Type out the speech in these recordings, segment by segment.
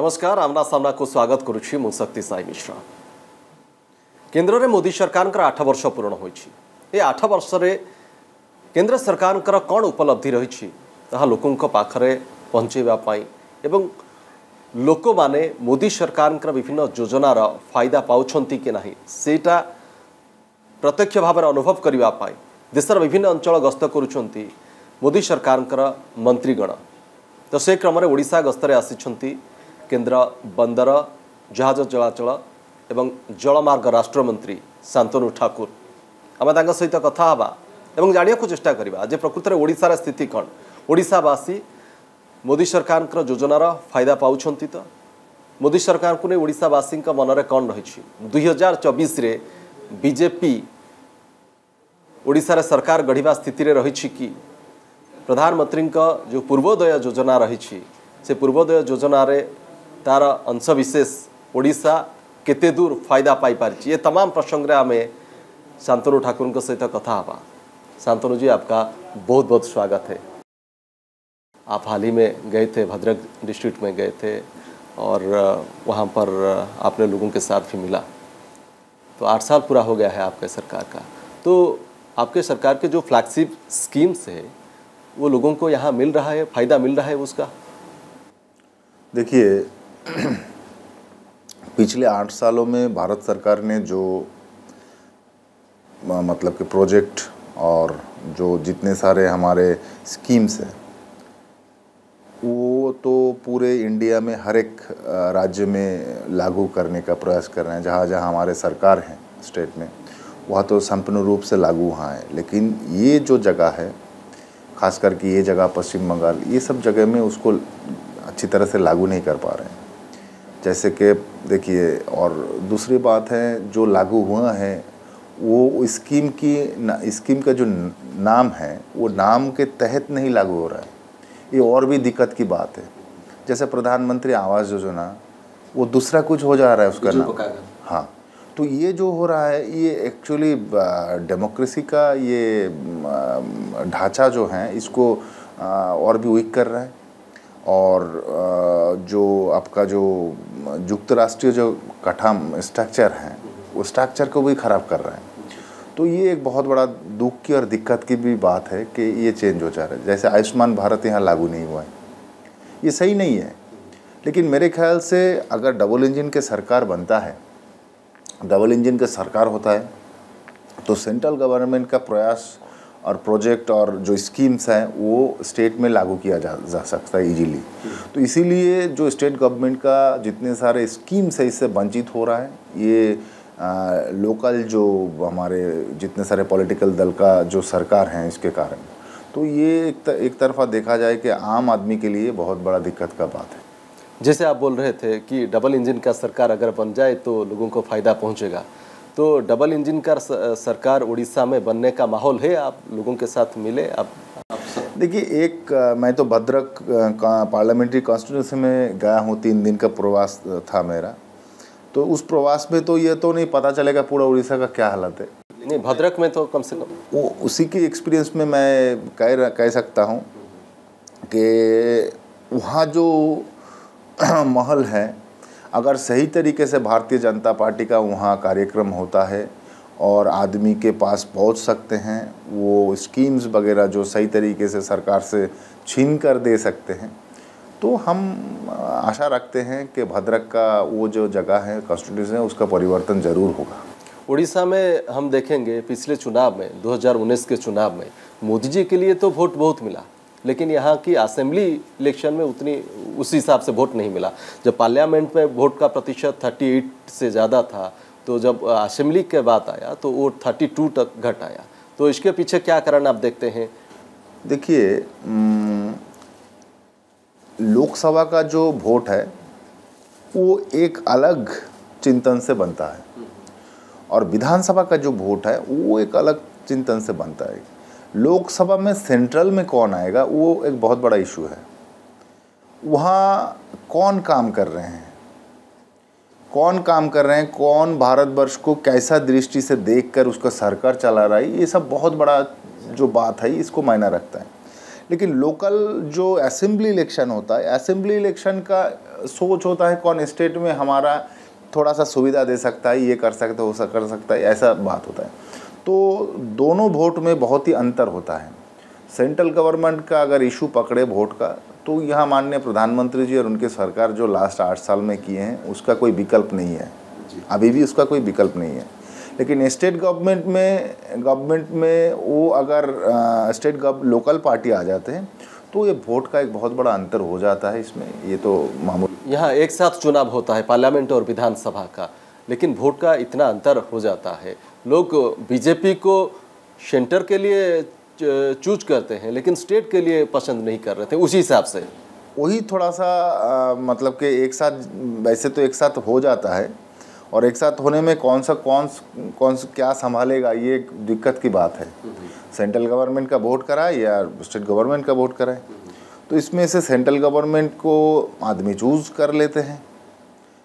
नमस्कार आमना सामना को स्वागत करुछि मु शक्ति साई मिश्र केन्द्र में मोदी सरकार आठ वर्ष पूरण होती आठ वर्ष केन्द्र सरकार कौन उपलब्धि रही लोकों पाखरे पहुँचवाई एवं लोक मैंने मोदी सरकार विभिन्न योजनार फ़ायदा पाँच कि ना सेटा प्रत्यक्ष भाव में अनुभव करने देशर विभिन्न अंचल गस्त करुँच मोदी सरकार मंत्रीगण तो से क्रम ओडा गस्तर आसी केन्द्र बंदर जहाज़ चलाचल एवं जलमार्ग राष्ट्रमंत्री शांतनु ठाकुर आम सहित कथा हाँ एवं जाना चेष्टा करवा जे प्रकृत में ओडार स्थिति कौन ओडावासी मोदी सरकार योजनार फ़ायदा पाँच तो मोदी सरकार को नहीं ओडावासी मनरे कौन रही दुई हज़ार चौबीस बीजेपी ओडार सरकार गढ़ा स्थित रही कि प्रधानमंत्री जो पूर्वोदय योजना रही से पूर्वोदय योजना तार अंशविशेष ओडा केते दूर फ़ायदा पाई ये तमाम प्रसंग आम शांतनु ठाकुर सहित कथा हाँ शांतनु जी, आपका बहुत बहुत स्वागत है। आप हाल ही में गए थे भद्रक डिस्ट्रिक्ट में गए थे और वहाँ पर आपने लोगों के साथ भी मिला। तो आठ साल पूरा हो गया है आपके सरकार का। तो आपके सरकार के जो फ्लैगशिप स्कीम्स है, वो लोगों को यहाँ मिल रहा है, फ़ायदा मिल रहा है उसका? देखिए पिछले आठ सालों में भारत सरकार ने जो मतलब कि प्रोजेक्ट और जो जितने सारे हमारे स्कीम्स हैं, वो तो पूरे इंडिया में हर एक राज्य में लागू करने का प्रयास कर रहे हैं। जहाँ जहाँ हमारे सरकार हैं स्टेट में, वहाँ तो संपूर्ण रूप से लागू वहाँ है। लेकिन ये जो जगह है खास करके ये जगह पश्चिम बंगाल, ये सब जगह में उसको अच्छी तरह से लागू नहीं कर पा रहे हैं। जैसे कि देखिए और दूसरी बात है जो लागू हुआ है वो स्कीम की स्कीम का जो नाम है वो नाम के तहत नहीं लागू हो रहा है। ये और भी दिक्कत की बात है। जैसे प्रधानमंत्री आवास योजना वो दूसरा कुछ हो जा रहा है उसका नाम। हाँ। तो ये जो हो रहा है ये एक्चुअली डेमोक्रेसी का ये ढांचा जो है इसको और भी वीक कर रहा है। और जो आपका जो युक्त राष्ट्रीय जो कठम स्ट्रक्चर है, वो स्ट्रक्चर को भी ख़राब कर रहे हैं। तो ये एक बहुत बड़ा दुख की और दिक्कत की भी बात है कि ये चेंज हो जा रहा है। जैसे आयुष्मान भारत यहाँ लागू नहीं हुआ है। ये सही नहीं है। लेकिन मेरे ख्याल से अगर डबल इंजन के सरकार बनता है डबल इंजन का सरकार होता है तो सेंट्रल गवर्नमेंट का प्रयास और प्रोजेक्ट और जो स्कीम्स हैं वो स्टेट में लागू किया जा जा सकता है इजीली तो इसीलिए जो स्टेट गवर्नमेंट का जितने सारे स्कीम्स है इससे वंचित हो रहा है। ये आ, लोकल जो हमारे जितने सारे पॉलिटिकल दल का जो सरकार हैं इसके कारण। तो ये एक, त, एक तरफा देखा जाए कि आम आदमी के लिए बहुत बड़ा दिक्कत का बात है। जैसे आप बोल रहे थे कि डबल इंजन का सरकार अगर बन जाए तो लोगों को फ़ायदा पहुंचेगा। तो डबल इंजन का सरकार उड़ीसा में बनने का माहौल है आप लोगों के साथ मिले आप, आप देखिए एक मैं तो भद्रक पार्लियामेंट्री कॉन्स्टिट्यूंसी में गया हूँ तीन दिन का प्रवास था मेरा। तो उस प्रवास में तो ये तो नहीं पता चलेगा पूरा उड़ीसा का क्या हालत है। नहीं भद्रक में तो कम से कम। वो उसी की एक्सपीरियंस में मैं कह कह सकता हूँ कि वहाँ जो महल है अगर सही तरीके से भारतीय जनता पार्टी का वहाँ कार्यक्रम होता है और आदमी के पास पहुँच सकते हैं, वो स्कीम्स वगैरह जो सही तरीके से सरकार से छीन कर दे सकते हैं तो हम आशा रखते हैं कि भद्रक का वो जो जगह है कॉन्स्टिट्यूशन है, उसका परिवर्तन ज़रूर होगा। उड़ीसा में हम देखेंगे पिछले चुनाव में 2019 के चुनाव में, मोदी जी के लिए तो वोट बहुत मिला, लेकिन यहाँ की असेंबली इलेक्शन में उतनी उस हिसाब से वोट नहीं मिला। जब पार्लियामेंट में वोट का प्रतिशत 38 से ज़्यादा था तो जब असेंबली के बात आया तो वो 32 तक घट आया। तो इसके पीछे क्या कारण आप देखते हैं? देखिए लोकसभा का जो वोट है, वो एक अलग चिंतन से बनता है। और विधानसभा का जो वोट है, वो एक अलग चिंतन से बनता है। लोकसभा में सेंट्रल में कौन आएगा, वो एक बहुत बड़ा इशू है। वहाँ कौन काम कर रहे हैं? कौन काम कर रहे हैं? कौन भारतवर्ष को कैसा दृष्टि से देखकर उसका सरकार चला रहा है? ये सब बहुत बड़ा जो बात है इसको मायना रखता है। लेकिन लोकल जो असेंबली इलेक्शन होता है, असेंबली इलेक्शन का सोच होता है कौन स्टेट में हमारा थोड़ा सा सुविधा दे सकता है, ये कर सकता है, वो कर सकता है, ऐसा बात होता है। तो दोनों वोट में बहुत ही अंतर होता है। सेंट्रल गवर्नमेंट का अगर इशू पकड़े वोट का तो यहाँ माननीय प्रधानमंत्री जी और उनके सरकार जो लास्ट आठ साल में किए हैं उसका कोई विकल्प नहीं है। अभी भी उसका कोई विकल्प नहीं है। लेकिन स्टेट गवर्नमेंट में गवर्नमेंट में वो अगर स्टेट गव लोकल पार्टी आ जाते हैं तो ये वोट का एक बहुत बड़ा अंतर हो जाता है इसमें। ये तो मामूल यहाँ एक साथ चुनाव होता है पार्लियामेंट और विधानसभा का लेकिन वोट का इतना अंतर हो जाता है। लोग बीजेपी को सेंटर के लिए चूज़ करते हैं लेकिन स्टेट के लिए पसंद नहीं कर रहे थे उसी हिसाब से। वही थोड़ा सा आ, मतलब कि एक साथ वैसे तो एक साथ हो जाता है और एक साथ होने में कौन सा कौन कौन सा क्या संभालेगा ये दिक्कत की बात है। सेंट्रल गवर्नमेंट का वोट कराए या स्टेट गवर्नमेंट का वोट कराए? तो इसमें से सेंट्रल गवर्नमेंट को आदमी चूज़ कर लेते हैं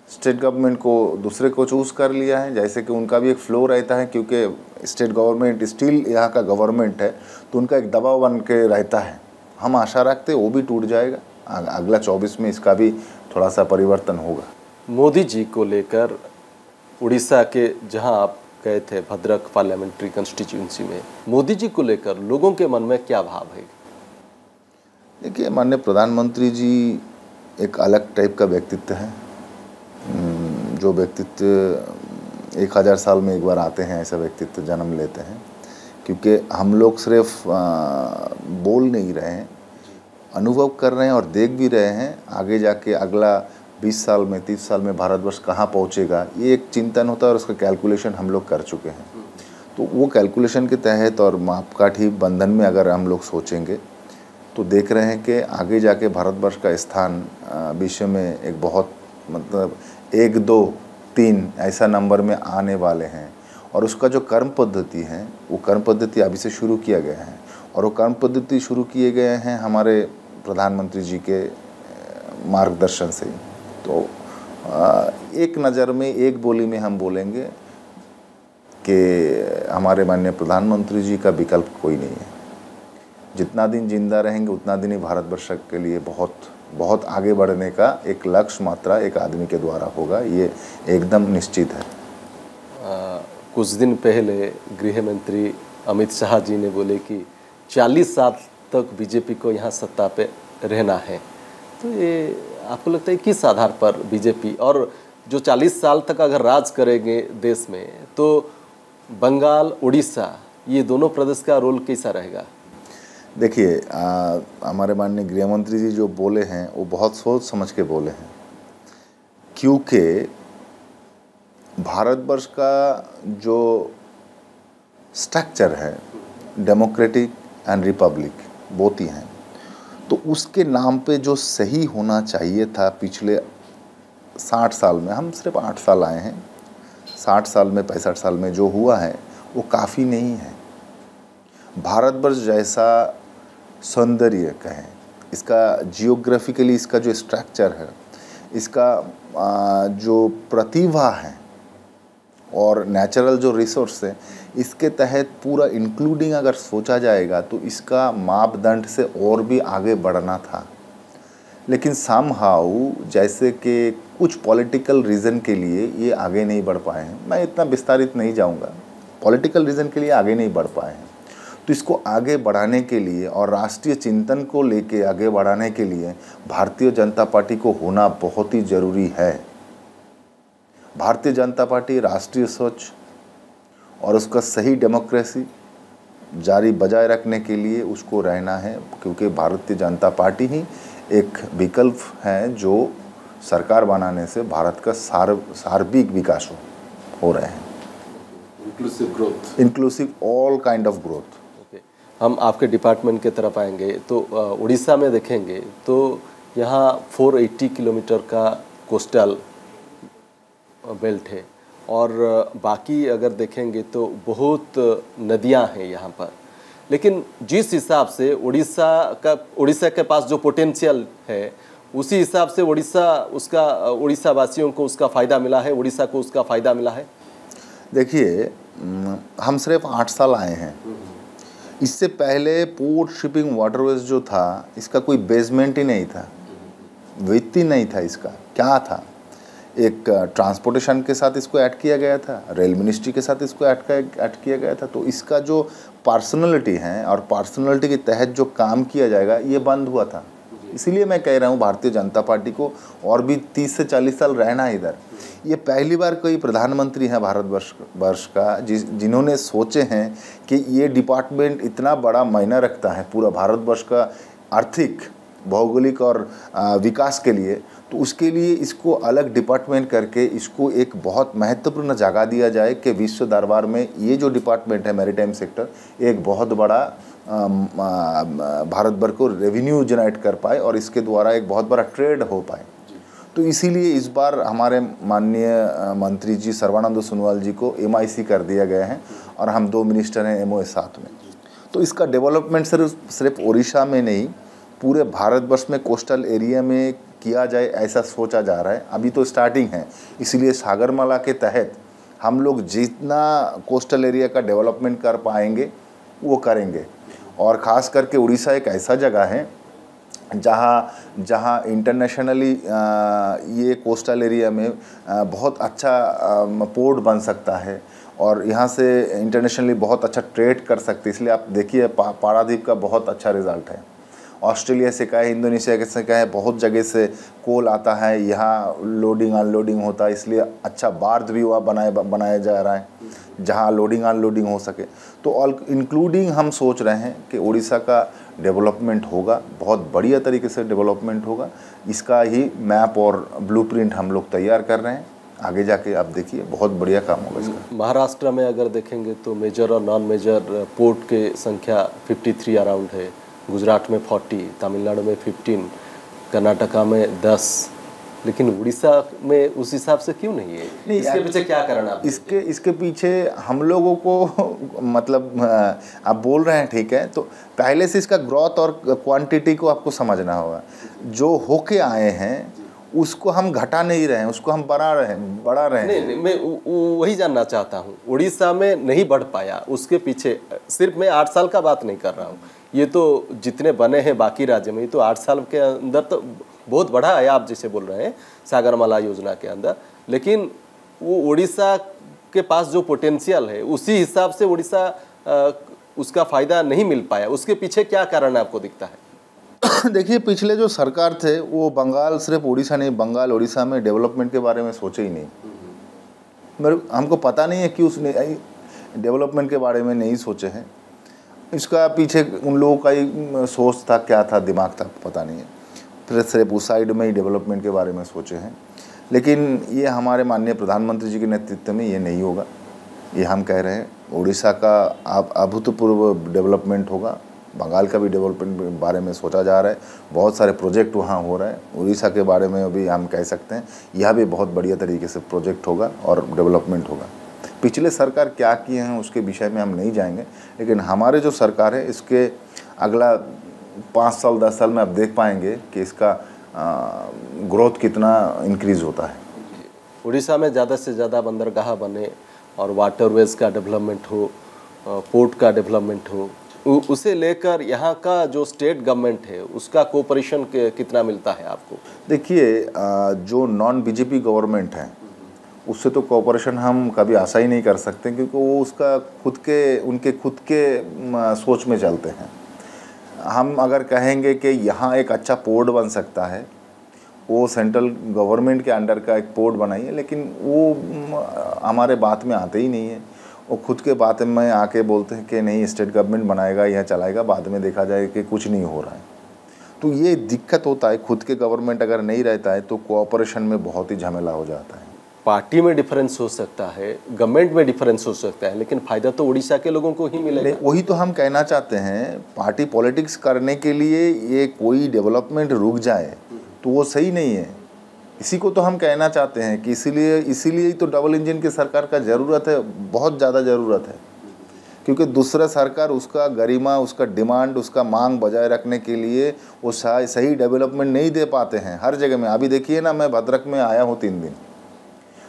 स्टेट गवर्नमेंट को दूसरे को चूज़ कर लिया है जैसे कि उनका भी एक फ्लो रहता है क्योंकि स्टेट गवर्नमेंट स्टिल यहाँ का गवर्नमेंट है तो उनका एक दबाव बन के रहता है। हम आशा रखते वो भी टूट जाएगा। अगला चौबीस में इसका भी थोड़ा सा परिवर्तन होगा। मोदी जी को लेकर उड़ीसा के जहाँ आप गए थे भद्रक पार्लियामेंट्री कंस्टिट्यूंसी में मोदी जी को लेकर लोगों के मन में क्या भाव है? देखिए माननीय प्रधानमंत्री जी एक अलग टाइप का व्यक्तित्व है। जो व्यक्तित्व एक हज़ार साल में एक बार आते हैं ऐसा व्यक्तित्व जन्म लेते हैं। क्योंकि हम लोग सिर्फ़ बोल नहीं रहे हैं। अनुभव कर रहे हैं और देख भी रहे हैं। आगे जाके अगला 20 साल में 30 साल में भारतवर्ष कहाँ पहुँचेगा, ये एक चिंतन होता है और उसका कैलकुलेशन हम लोग कर चुके हैं। तो वो कैलकुलेशन के तहत और मापकाठी बंधन में अगर हम लोग सोचेंगे तो देख रहे हैं कि आगे जाके भारतवर्ष का स्थान विश्व में एक बहुत मतलब एक, दो, तीन ऐसा नंबर में आने वाले हैं। और उसका जो कर्म पद्धति है, वो कर्म पद्धति अभी से शुरू किया गया है। और वो कर्म पद्धति शुरू किए गए हैं हमारे प्रधानमंत्री जी के मार्गदर्शन से तो एक नज़र में, एक बोली में हम बोलेंगे कि हमारे माननीय प्रधानमंत्री जी का विकल्प कोई नहीं है। जितना दिन ज़िंदा रहेंगे, उतना दिन ही भारतवर्ष के लिए बहुत बहुत आगे बढ़ने का एक लक्ष्य मात्रा एक आदमी के द्वारा होगा, ये एकदम निश्चित है। कुछ दिन पहले गृह मंत्री अमित शाह जी ने बोले कि 40 साल तक बीजेपी को यहाँ सत्ता पे रहना है। तो ये आपको लगता है किस आधार पर बीजेपी और जो 40 साल तक अगर राज करेंगे देश में तो बंगाल उड़ीसा ये दोनों प्रदेश का रोल कैसा रहेगा? देखिए हमारे माननीय गृह मंत्री जी जो बोले हैं, वो बहुत सोच समझ के बोले हैं। क्योंकि भारतवर्ष का जो स्ट्रक्चर है डेमोक्रेटिक एंड रिपब्लिक बोथ ही हैं। तो उसके नाम पे जो सही होना चाहिए था पिछले साठ साल में, हम सिर्फ़ आठ साल आए हैं। साठ साल में, पैंसठ साल में जो हुआ है, वो काफ़ी नहीं है। भारतवर्ष जैसा सौंदर्य कहें, इसका जियोग्राफिकली इसका जो स्ट्रक्चर है, इसका जो प्रतिभा है और नेचुरल जो रिसोर्स है, इसके तहत पूरा इंक्लूडिंग अगर सोचा जाएगा तो इसका मापदंड से और भी आगे बढ़ना था। लेकिन सम हाउ जैसे कि कुछ पॉलिटिकल रीज़न के लिए ये आगे नहीं बढ़ पाए हैं। मैं इतना विस्तारित नहीं जाऊँगा। पॉलिटिकल रीज़न के लिए आगे नहीं बढ़ पाए हैं। तो इसको आगे बढ़ाने के लिए और राष्ट्रीय चिंतन को लेके आगे बढ़ाने के लिए भारतीय जनता पार्टी को होना बहुत ही ज़रूरी है। भारतीय जनता पार्टी राष्ट्रीय सोच और उसका सही डेमोक्रेसी जारी बजाय रखने के लिए उसको रहना है क्योंकि भारतीय जनता पार्टी ही एक विकल्प है जो सरकार बनाने से भारत का सार सार्विक विकास हो, हो रहे हैं। Inclusive growth inclusive all kind of growth हम आपके डिपार्टमेंट के तरफ़ आएँगे तो उड़ीसा में देखेंगे तो यहाँ 480 किलोमीटर का कोस्टल बेल्ट है। और बाकी अगर देखेंगे तो बहुत नदियाँ हैं यहाँ पर। लेकिन जिस हिसाब से उड़ीसा का, उड़ीसा के पास जो पोटेंशियल है, उसी हिसाब से उड़ीसा, उसका उड़ीसा वासियों को उसका फ़ायदा मिला है, उड़ीसा को उसका फ़ायदा मिला है। देखिए हम सिर्फ़ आठ साल आए हैं। इससे पहले पोर्ट शिपिंग वाटरवेज जो था, इसका कोई बेसमेंट ही नहीं था। वित्त नहीं था इसका। क्या था? एक ट्रांसपोर्टेशन के साथ इसको ऐड किया गया था रेल मिनिस्ट्री के साथ इसको ऐड ऐड किया गया था तो इसका जो पर्सनैलिटी है और पर्सनैलिटी के तहत जो काम किया जाएगा, ये बंद हुआ था। इसीलिए मैं कह रहा हूँ, भारतीय जनता पार्टी को और भी तीस से चालीस साल रहना इधर। ये पहली बार कोई प्रधानमंत्री हैं भारत वर्ष वर्ष का, जिस, जिन्होंने सोचे हैं कि ये डिपार्टमेंट इतना बड़ा मायना रखता है पूरा भारतवर्ष का आर्थिक, भौगोलिक और विकास के लिए तो उसके लिए इसको अलग डिपार्टमेंट करके इसको एक बहुत महत्वपूर्ण जगह दिया जाए कि विश्व दरबार में ये जो डिपार्टमेंट है मैरीटाइम सेक्टर एक बहुत बड़ा भारत भर को रेवेन्यू जनरेट कर पाए और इसके द्वारा एक बहुत बड़ा ट्रेड हो पाए। तो इसीलिए इस बार हमारे माननीय मंत्री जी सर्वानंद सोनोवाल जी को एमआईसी कर दिया गया है और हम दो मिनिस्टर हैं एम साथ में। तो इसका डेवलपमेंट सिर्फ़ सिर्फ़ उड़ीसा में नहीं, पूरे भारतवर्ष में कोस्टल एरिया में किया जाए ऐसा सोचा जा रहा है। अभी तो स्टार्टिंग है। इसलिए सागरमाला के तहत हम लोग जितना कोस्टल एरिया का डेवलपमेंट कर पाएँगे वो करेंगे। और ख़ास करके उड़ीसा एक ऐसा जगह है जहाँ जहाँ इंटरनेशनली ये कोस्टल एरिया में बहुत अच्छा पोर्ट बन सकता है। और यहाँ से इंटरनेशनली बहुत अच्छा ट्रेड कर सकते इसलिए आप देखिए पा, पारादीप का बहुत अच्छा रिज़ल्ट है। ऑस्ट्रेलिया से कहे, इंडोनेशिया से कहे, बहुत जगह से कोल आता है, यहाँ लोडिंग अनलोडिंग होता है, इसलिए अच्छा बार्थ भी वहाँ बनाए बनाया जा रहा है, जहाँ लोडिंग अनलोडिंग हो सके। तो ऑल इंक्लूडिंग हम सोच रहे हैं कि उड़ीसा का डेवलपमेंट होगा, बहुत बढ़िया तरीके से डेवलपमेंट होगा। इसका ही मैप और ब्लूप्रिंट हम लोग तैयार कर रहे हैं। आगे जाके आप देखिए, बहुत बढ़िया काम होगा इसका। महाराष्ट्र में अगर देखेंगे तो मेजर और नॉन मेजर पोर्ट के संख्या 53 अराउंड है। गुजरात में 40 तमिलनाडु में 15 कर्नाटका में 10 लेकिन उड़ीसा में उस हिसाब से क्यों नहीं है? नहीं इसके पीछे क्या कारण आप इसके इसके पीछे हम लोगों को मतलब आप बोल रहे हैं ठीक है तो पहले से इसका ग्रोथ और क्वांटिटी को आपको समझना होगा। जो होके आए हैं उसको हम घटा नहीं रहे हैं उसको हम बढ़ा रहे हैं बढ़ा रहे हैं। नहीं, नहीं मैं वही जानना चाहता हूँ। उड़ीसा में नहीं बढ़ पाया उसके पीछे सिर्फ़ मैं आठ साल का बात नहीं कर रहा हूँ। ये तो जितने बने हैं बाकी राज्य में ये तो आठ साल के अंदर तो बहुत बड़ा है आप जैसे बोल रहे हैं सागरमाला योजना के अंदर। लेकिन वो उड़ीसा के पास जो पोटेंशियल है उसी हिसाब से उड़ीसा उसका फ़ायदा नहीं मिल पाया। उसके पीछे क्या कारण आपको दिखता है? देखिए पिछले जो सरकार थे वो बंगाल सिर्फ़ उड़ीसा नहीं बंगाल उड़ीसा में डेवलपमेंट के बारे में सोचे ही नहीं। मेरे हमको पता नहीं है कि उसने डेवलपमेंट के बारे में नहीं सोचे हैं। इसका पीछे उन लोगों का ही सोच था, क्या था, दिमाग था, पता नहीं है। फिर सिर्फ़ उस साइड में ही डेवलपमेंट के बारे में सोचे हैं। लेकिन ये हमारे माननीय प्रधानमंत्री जी के नेतृत्व में ये नहीं होगा। ये हम कह रहे हैं उड़ीसा का अभूतपूर्व डेवलपमेंट होगा। बंगाल का भी डेवलपमेंट बारे में सोचा जा रहा है। बहुत सारे प्रोजेक्ट वहाँ हो रहे हैं। उड़ीसा के बारे में भी हम कह सकते हैं, यह भी बहुत बढ़िया तरीके से प्रोजेक्ट होगा और डेवलपमेंट होगा। पिछले सरकार क्या किए हैं उसके विषय में हम नहीं जाएँगे। लेकिन हमारे जो सरकार है इसके अगला पाँच साल दस साल में आप देख पाएँगे कि इसका ग्रोथ कितना इंक्रीज होता है। उड़ीसा में ज़्यादा से ज़्यादा बंदरगाह बने और वाटरवेज का डेवलपमेंट हो पोर्ट का डेवलपमेंट हो उसे लेकर यहाँ का जो स्टेट गवर्नमेंट है उसका कोऑपरेशन कितना मिलता है आपको? देखिए जो नॉन बीजेपी गवर्नमेंट है उससे तो कोऑपरेशन हम कभी आशा ही नहीं कर सकते क्योंकि वो उसका खुद के, उनके खुद के सोच में चलते हैं। हम अगर कहेंगे कि यहाँ एक अच्छा पोर्ट बन सकता है, वो सेंट्रल गवर्नमेंट के अंडर का एक पोर्ट बनाइए, लेकिन वो हमारे बात में आते ही नहीं है। वो खुद के बात में आके बोलते हैं कि नहीं स्टेट गवर्नमेंट बनाएगा या चलाएगा, बाद में देखा जाए कि कुछ नहीं हो रहा है। तो ये दिक्कत होता है, खुद के गवर्नमेंट अगर नहीं रहता है तो कोऑपरेशन में बहुत ही झमेला हो जाता है। पार्टी में डिफरेंस हो सकता है गवर्नमेंट में डिफरेंस हो सकता है, लेकिन फ़ायदा तो उड़ीसा के लोगों को ही मिलेगा। वही तो हम कहना चाहते हैं, पार्टी पॉलिटिक्स करने के लिए ये कोई डेवलपमेंट रुक जाए तो वो सही नहीं है। इसी को तो हम कहना चाहते हैं कि इसीलिए इसीलिए तो डबल इंजन की सरकार का ज़रूरत है, बहुत ज़्यादा ज़रूरत है। क्योंकि दूसरा सरकार उसका गरिमा, उसका डिमांड उसका मांग बजाय रखने के लिए वो सही डेवलपमेंट नहीं दे पाते हैं, हर जगह में। अभी देखिए ना, मैं भद्रक में आया हूँ तीन दिन।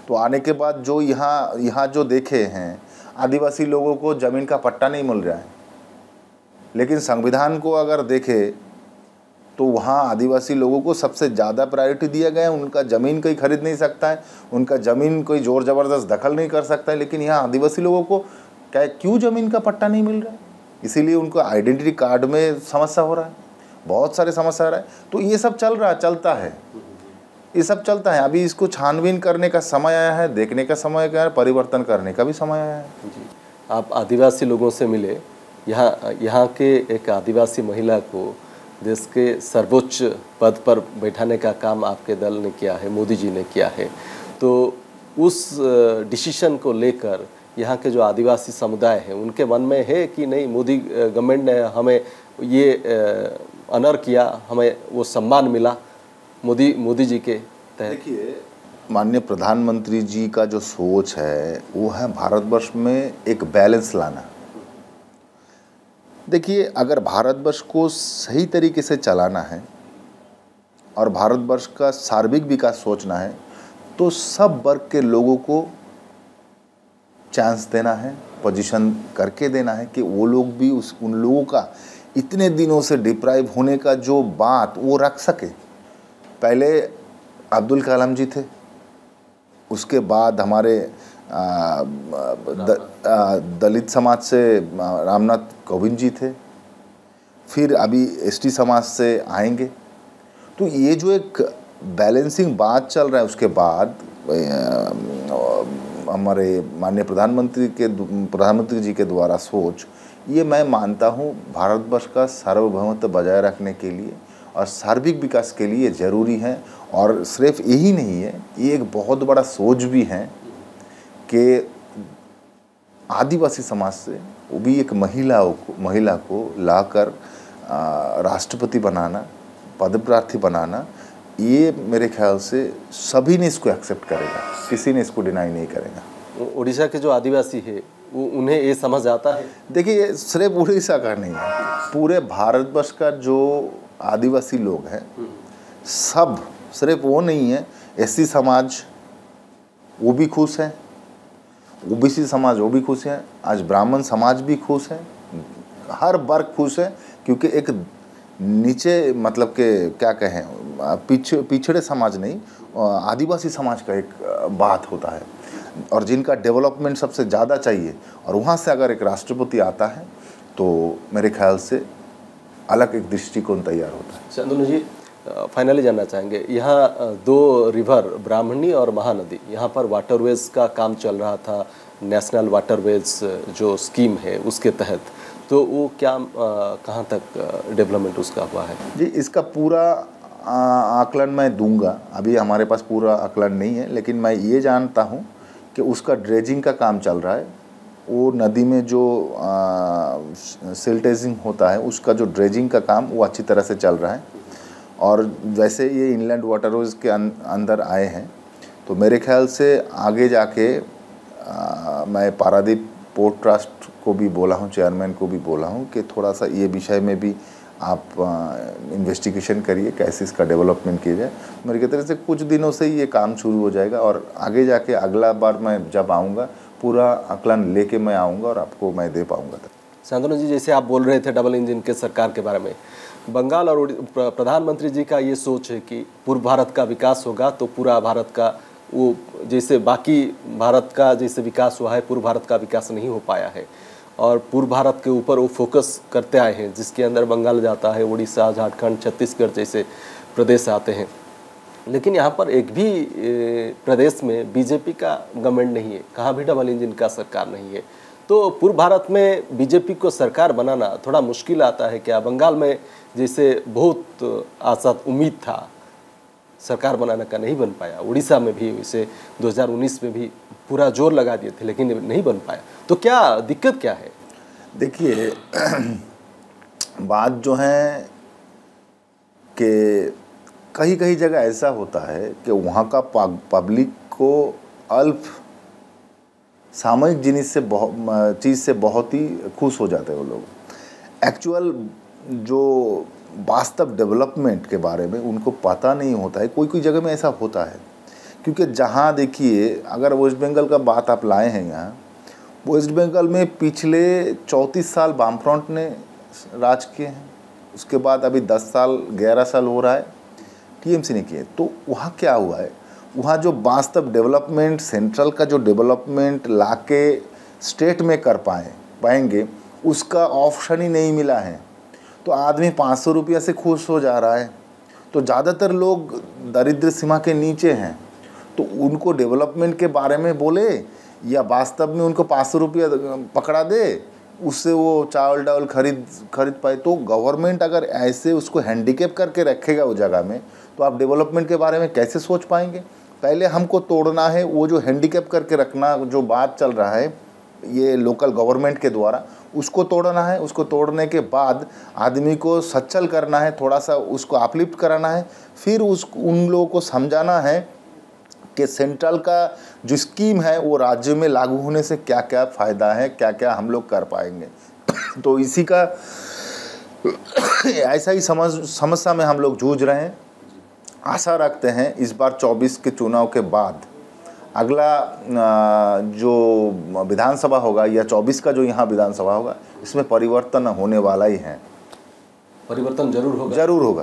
तो आने के बाद जो यहाँ यहाँ जो देखे हैं, आदिवासी लोगों को ज़मीन का पट्टा नहीं मिल रहा है। लेकिन संविधान को अगर देखे तो वहाँ आदिवासी लोगों को सबसे ज़्यादा प्रायोरिटी दिया गया है। उनका ज़मीन कोई खरीद नहीं सकता है, उनका ज़मीन कोई ज़ोर ज़बरदस्त दखल नहीं कर सकता है। लेकिन यहाँ आदिवासी लोगों को क्या क्यों ज़मीन का पट्टा नहीं मिल रहा है? इसीलिए उनको आइडेंटिटी कार्ड में समस्या हो रहा है। बहुत सारे समस्या आ रहा है। तो ये सब चल रहा, चलता है। ये सब चलता है। अभी इसको छानबीन करने का समय आया है, देखने का समय आया है, परिवर्तन करने का भी समय आया है। जी। आप आदिवासी लोगों से मिले, यहाँ यहाँ के एक आदिवासी महिला को देश के सर्वोच्च पद पर बैठाने का काम आपके दल ने किया है, मोदी जी ने किया है। तो उस डिसीशन को लेकर यहाँ के जो आदिवासी समुदाय हैं, उनके मन में है कि नहीं, मोदी गवर्नमेंट ने हमें ये अनर किया, हमें वो सम्मान मिला? मोदी मोदी जी के तहत? देखिए, माननीय प्रधानमंत्री जी का जो सोच है, वो है भारतवर्ष में एक बैलेंस लाना। देखिए, अगर भारतवर्ष को सही तरीके से चलाना है और भारतवर्ष का सार्विक विकास सोचना है तो सब वर्ग के लोगों को चांस देना है पोजीशन करके देना है कि वो लोग भी उस, उन लोगों का इतने दिनों से डिप्राइव होने का जो बात वो रख सके। पहले अब्दुल कलाम जी थे। उसके बाद हमारे आ, द, आ, दलित समाज से रामनाथ कोविंद जी थे। फिर अभी एसटी समाज से आएँगे। तो ये जो एक बैलेंसिंग बात चल रहा है उसके बाद हमारे माननीय प्रधानमंत्री के प्रधानमंत्री जी के द्वारा सोच ये मैं मानता हूँ भारतवर्ष का सार्वभौमत्व बजाय रखने के लिए और सार्विक विकास के लिए ज़रूरी है और सिर्फ़ यही नहीं है ये एक बहुत बड़ा सोच भी है कि आदिवासी समाज से वो भी एक महिलाओं को महिला को लाकर राष्ट्रपति बनाना पद प्रार्थी बनाना ये मेरे ख्याल से सभी ने इसको एक्सेप्ट करेगा किसी ने इसको डिनाई नहीं करेगा। उड़ीसा के जो आदिवासी है वो उन्हें ये समझ आता है? देखिए सिर्फ़ उड़ीसा का नहीं है पूरे भारतवर्ष का जो आदिवासी लोग हैं, सब, सिर्फ़ वो नहीं है एस समाज, वो भी खुश है, ओबीसी समाज वो भी खुश है, आज ब्राह्मण समाज भी खुश है, हर वर्ग खुश है, क्योंकि एक नीचे मतलब के क्या कहें, पिछ, पिछड़े समाज नहीं आदिवासी समाज का एक बात होता है। और जिनका डेवलपमेंट सबसे ज़्यादा चाहिए, और वहाँ से अगर एक राष्ट्रपति आता है तो मेरे ख्याल से अलग एक दृष्टिकोण तैयार होता है। चंदन जी फाइनली जानना चाहेंगे यहाँ दो रिवर ब्राह्मणी और महानदी यहाँ पर वाटरवेज का काम चल रहा था नेशनल वाटरवेज जो स्कीम है उसके तहत तो वो क्या कहाँ तक डेवलपमेंट उसका हुआ है? जी इसका पूरा आकलन मैं दूँगा। अभी हमारे पास पूरा आकलन नहीं है लेकिन मैं ये जानता हूँ कि उसका ड्रेजिंग का काम चल रहा है। वो नदी में जो सिल्टेजिंग होता है उसका जो ड्रेजिंग का काम वो अच्छी तरह से चल रहा है। और वैसे ये इनलैंड वाटरवेज के अं, अंदर आए हैं तो मेरे ख्याल से आगे जाके आ, मैं पारादीप पोर्ट ट्रस्ट को भी बोला हूँ चेयरमैन को भी बोला हूँ कि थोड़ा सा ये विषय में भी आप इन्वेस्टिगेशन करिए कैसे इसका डेवलपमेंट किया जाए मेरे की तरफ़ से कुछ दिनों से ही ये काम शुरू हो जाएगा और आगे जाके अगला बार मैं जब आऊँगा पूरा आकलन लेके मैं आऊँगा और आपको मैं दे पाऊँगा शांतनु जी, जैसे आप बोल रहे थे डबल इंजन के सरकार के बारे में, बंगाल और प्रधानमंत्री जी का ये सोच है कि पूर्व भारत का विकास होगा तो पूरा भारत का वो, जैसे बाकी भारत का जैसे विकास हुआ है, पूर्व भारत का विकास नहीं हो पाया है। और पूर्व भारत के ऊपर वो फोकस करते आए हैं, जिसके अंदर बंगाल जाता है, उड़ीसा, झारखंड, छत्तीसगढ़ जैसे प्रदेश आते हैं। लेकिन यहाँ पर एक भी प्रदेश में बीजेपी का गवर्नमेंट नहीं है कहाँ भी डबल इंजन का सरकार नहीं है। तो पूर्व भारत में बीजेपी को सरकार बनाना थोड़ा मुश्किल आता है क्या? बंगाल में जैसे बहुत आशा उम्मीद था, सरकार बनाने का नहीं बन पाया। उड़ीसा में भी इसे 2019 में भी पूरा ज़ोर लगा दिए थे, लेकिन नहीं बन पाया। तो क्या दिक्कत क्या है? देखिए, बात जो है कि कहीं कहीं जगह ऐसा होता है कि वहाँ का पब्लिक को अल्प सामयिक जिनिस से बहुत चीज़ से बहुत ही खुश हो जाते हैं वो लोग। एक्चुअल जो वास्तव डेवलपमेंट के बारे में उनको पता नहीं होता है कोई कोई जगह में ऐसा होता है। क्योंकि जहाँ देखिए, अगर वेस्ट बंगाल का बात आप लाए हैं यहाँ, वेस्ट बंगाल में पिछले चौंतीस साल वाम फ्रंट ने राज किए हैं। उसके बाद अभी दस साल, ग्यारह साल हो रहा है। टीएमसी ने किए। तो वहाँ क्या हुआ है? वहाँ जो वास्तव डेवलपमेंट, सेंट्रल का जो डेवलपमेंट ला के स्टेट में कर पाए, पाएँगे, उसका ऑप्शन ही नहीं मिला है। तो आदमी पाँच सौ रुपया से खुश हो जा रहा है। तो ज़्यादातर लोग दरिद्र सीमा के नीचे हैं। तो उनको डेवलपमेंट के बारे में बोले या वास्तव में उनको पाँच सौ रुपया पकड़ा दे, उससे वो चावल डावल खरीद खरीद पाए। तो गवर्नमेंट अगर ऐसे उसको हैंडीकेप करके रखेगा उस जगह में तो आप डेवलपमेंट के बारे में कैसे सोच पाएँगे? पहले हमको तोड़ना है, वो जो हैंडीकेप करके रखना, जो बात चल रहा है, ये लोकल गवर्नमेंट के द्वारा, उसको तोड़ना है। उसको तोड़ने के बाद आदमी को सच्चल करना है थोड़ा सा उसको अपलिफ्ट कराना है। फिर उस, उन लोगों को समझाना है कि सेंट्रल का जो स्कीम है, वो राज्य में लागू होने से क्या क्या फ़ायदा है क्या क्या हम लोग कर पाएँगे। तो इसी का, ऐसा ही समझ, समस्या में हम लोग जूझ रहे हैं। आशा रखते हैं इस बार 24 के चुनाव के बाद अगला जो विधानसभा होगा या 24 का जो यहाँ विधानसभा होगा इसमें परिवर्तन होने वाला ही है। परिवर्तन ज़रूर होगा। ज़रूर होगा।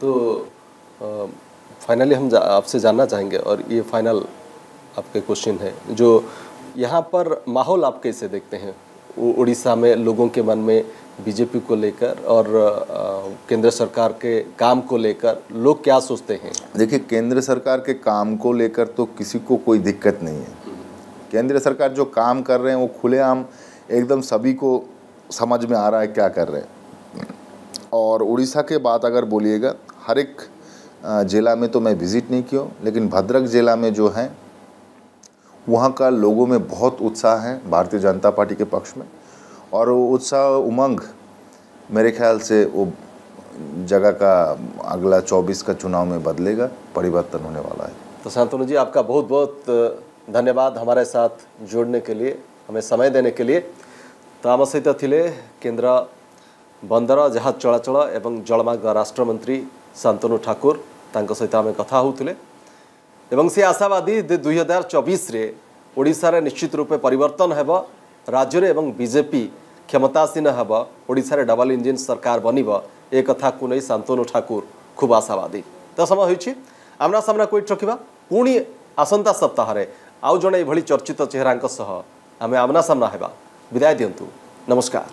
तो फाइनली हम जा, आपसे जानना चाहेंगे और ये फाइनल आपके क्वेश्चन है जो यहाँ पर माहौल आप कैसे देखते हैं? उड़ीसा में लोगों के मन में बीजेपी को लेकर और केंद्र सरकार के काम को लेकर लोग क्या सोचते हैं? देखिए, केंद्र सरकार के काम को लेकर तो किसी को कोई दिक्कत नहीं है। केंद्र सरकार जो काम कर रहे हैं, वो खुलेआम एकदम सभी को समझ में आ रहा है क्या कर रहे हैं। और उड़ीसा के बात अगर बोलिएगा, हर एक ज़िला में तो मैं विज़िट नहीं किया लेकिन भद्रक ज़िला में जो है, वहाँ का लोगों में बहुत उत्साह है, भारतीय जनता पार्टी के पक्ष में। और उत्साह उमंग मेरे ख्याल से वो जगह का अगला 24 का चुनाव में बदलेगा, परिवर्तन होने वाला है। तो शांतनु जी, आपका बहुत बहुत धन्यवाद हमारे साथ जोड़ने के लिए, हमें समय देने के लिए। तो आम सहित थे केन्द्र बंदर जहाज़ चलाचल एवं जलमार्ग राष्ट्रमंत्री शांतनु ठाकुर सहित आम कथा होते एवं से आशावादी दुई हज़ार चौबीस ओडार निश्चित रूपे परिवर्तन होब राज्य एवं बीजेपी କ୍ଷମତାସୀନ ହେବ ଓଡ଼ିଶାରେ ଡବଲ ଇଞ୍ଜିନ୍ ସରକାର ବନିବ ଏ କଥାକୁ ନେଇ ଶାନ୍ତନୁ ଠାକୁର ଖୁବ୍ ଆଶାବାଦୀ ତ ସମୟ ହୋଇଛି ଆମ୍ନା ସାମ୍ନା କୋଇଟ୍ ରଖିବା ପୁଣି ଆସନ୍ତା ସପ୍ତାହରେ ଆଉ ଜଣେ ଏଭଳି ଚର୍ଚ୍ଚିତ ଚେହେରାଙ୍କ ସହ ଆମେ ଆମ୍ନା ସାମ୍ନା ହେବା ବିଦାୟ ଦିଅନ୍ତୁ ନମସ୍କାର